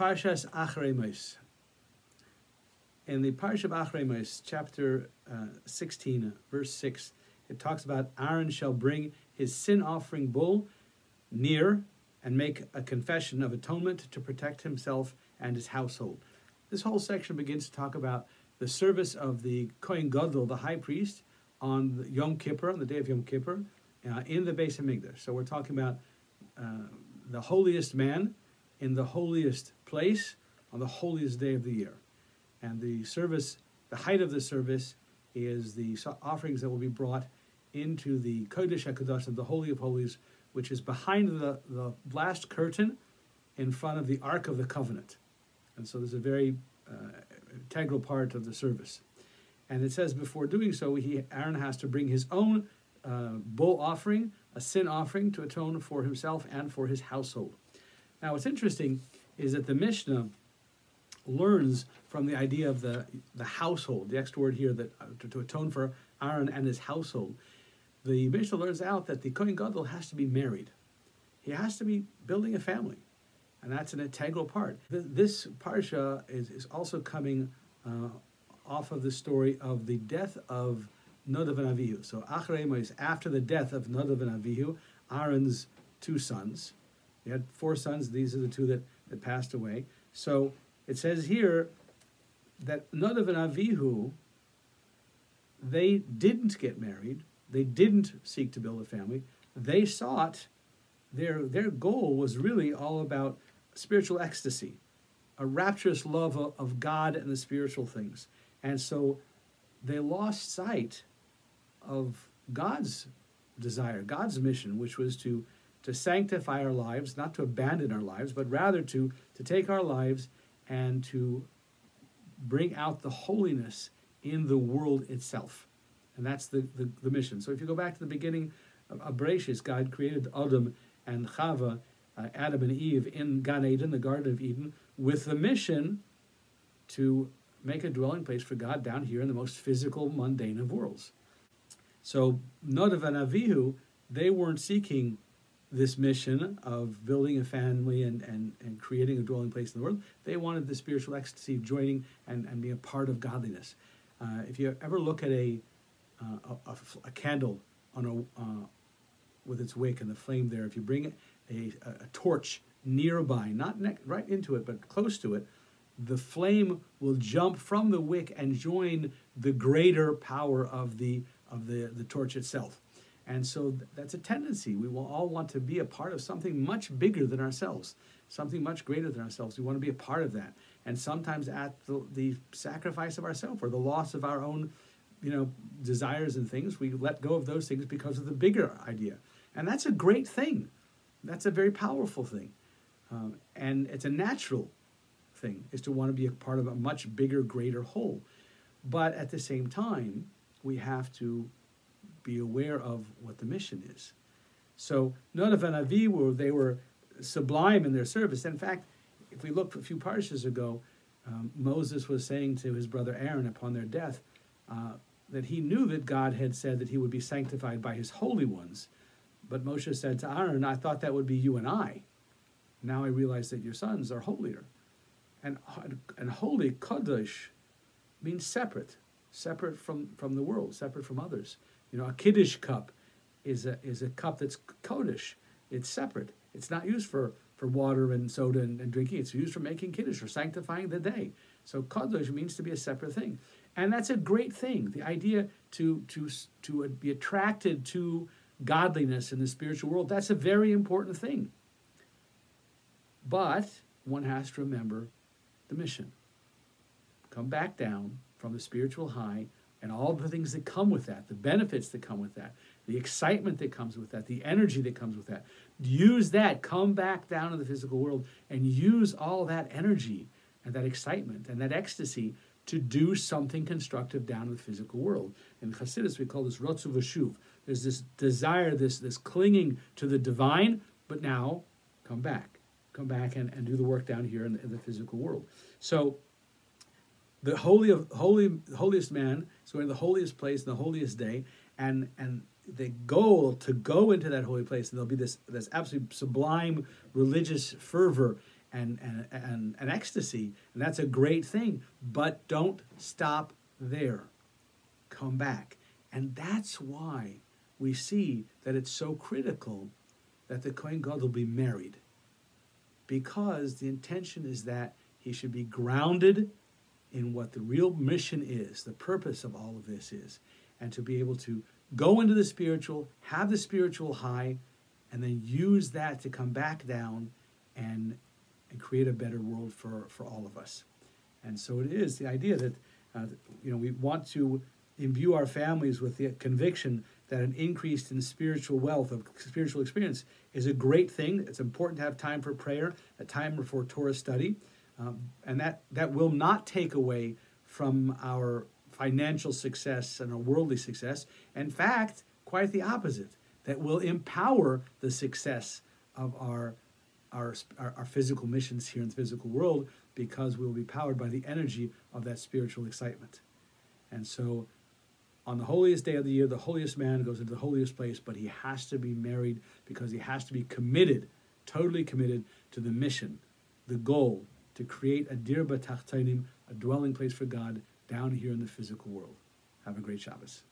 Parshas Acharei Mos. In the Parsha of Acharei Mos, chapter uh, 16, verse 6, it talks about Aaron shall bring his sin offering bull near and make a confession of atonement to protect himself and his household. This whole section begins to talk about the service of the Kohen Gadol, the high priest, on Yom Kippur, on the day of Yom Kippur, uh, in the Beis Hamikdash. So we're talking about uh, the holiest man in the holiest place on the holiest day of the year. And the service, the height of the service, is the offerings that will be brought into the Kodesh HaKadosh, the Holy of Holies, which is behind the, the last curtain in front of the Ark of the Covenant. And so there's a very uh, integral part of the service. And it says before doing so, he, Aaron has to bring his own uh, bull offering, a sin offering to atone for himself and for his household. Now, what's interesting is that the Mishnah learns from the idea of the, the household, the extra word here that uh, to, to, atone for Aaron and his household. The Mishnah learns out that the Kohen Gadol has to be married. He has to be building a family, and that's an integral part. This parsha is, is also coming uh, off of the story of the death of Nadav and Avihu. So Achrema is after the death of Nadav and Avihu, Aaron's two sons. Had four sons. These are the two that, that passed away. So it says here that Nadav and Avihu, they didn't get married. They didn't seek to build a family. They sought, their, their goal was really all about spiritual ecstasy, a rapturous love of, of God and the spiritual things. And so they lost sight of God's desire, God's mission, which was to, to sanctify our lives, not to abandon our lives, but rather to, to take our lives and to bring out the holiness in the world itself. And that's the, the, the mission. So if you go back to the beginning of, of God created Adam and Chava, uh, Adam and Eve, in Gan Eden, the Garden of Eden, with the mission to make a dwelling place for God down here in the most physical, mundane of worlds. So Nadav and Avihu, they weren't seeking this mission of building a family and, and, and creating a dwelling place in the world. They wanted the spiritual ecstasy of joining and, and being a part of godliness. Uh, if you ever look at a, uh, a, a, candle on a, uh, with its wick and the flame there, if you bring a, a torch nearby, not ne- right into it, but close to it, the flame will jump from the wick and join the greater power of the of the, the torch itself. And so that's a tendency. We will all want to be a part of something much bigger than ourselves, something much greater than ourselves. We want to be a part of that. And sometimes at the, the sacrifice of ourselves or the loss of our own, you know, desires and things, we let go of those things because of the bigger idea. And that's a great thing. That's a very powerful thing. Um, and it's a natural thing, is to want to be a part of a much bigger, greater whole. But at the same time, we have to be aware of what the mission is. So Nadav and were they were sublime in their service. In fact, if we look a few parshas ago, um, Moses was saying to his brother Aaron upon their death uh, that he knew that God had said that he would be sanctified by his holy ones. But Moshe said to Aaron, I thought that would be you and I. Now I realize that your sons are holier. And, and holy, Kadosh, means separate separate from, from the world, separate from others. You know, a kiddush cup is a, is a cup that's kodesh. It's separate. It's not used for, for water and soda and, and drinking. It's used for making kiddush, or sanctifying the day. So kadosh means to be a separate thing. And that's a great thing. The idea to, to, to be attracted to godliness in the spiritual world, that's a very important thing. But one has to remember the mission. Come back down, from the spiritual high and all the things that come with that, the benefits that come with that, the excitement that comes with that, the energy that comes with that. Use that, come back down to the physical world and use all that energy and that excitement and that ecstasy to do something constructive down in the physical world. In Hasidus, we call this ratzo v'shov. There's this desire, this, this clinging to the divine, but now come back. Come back and, and do the work down here in in the physical world. So the holy of holy holiest man is going to the holiest place in the holiest day, and and the goal to go into that holy place, and there'll be this this absolutely sublime religious fervor and, and, and, and ecstasy, and that's a great thing. But don't stop there. Come back. And that's why we see that it's so critical that the Kohen Gadol be married. Because the intention is that he should be grounded in what the real mission is, the purpose of all of this is, and to be able to go into the spiritual, have the spiritual high, and then use that to come back down and, and create a better world for, for all of us. And so it is the idea that uh, you know we want to imbue our families with the conviction that an increase in spiritual wealth of spiritual experience is a great thing. It's important to have time for prayer, a time for Torah study, um, and that that will not take away from our financial success and our worldly success. In fact, quite the opposite. That will empower the success of our our, our, our physical missions here in the physical world because we will be powered by the energy of that spiritual excitement. And so on the holiest day of the year, the holiest man goes into the holiest place, but he has to be married because he has to be committed, totally committed to the mission, the goal to create a dir b'tachtainim, a dwelling place for God down here in the physical world. Have a great Shabbos.